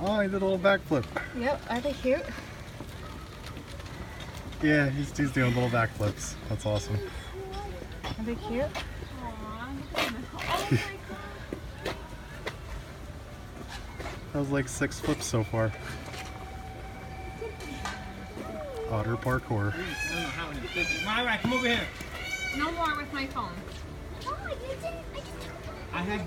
Oh, he did a little backflip. Yep, are they cute? Yeah, he's, he's doing little backflips. That's awesome. Are they cute? That was like six flips so far. Otter parkour. Myra, come over here. No more with my phone. I have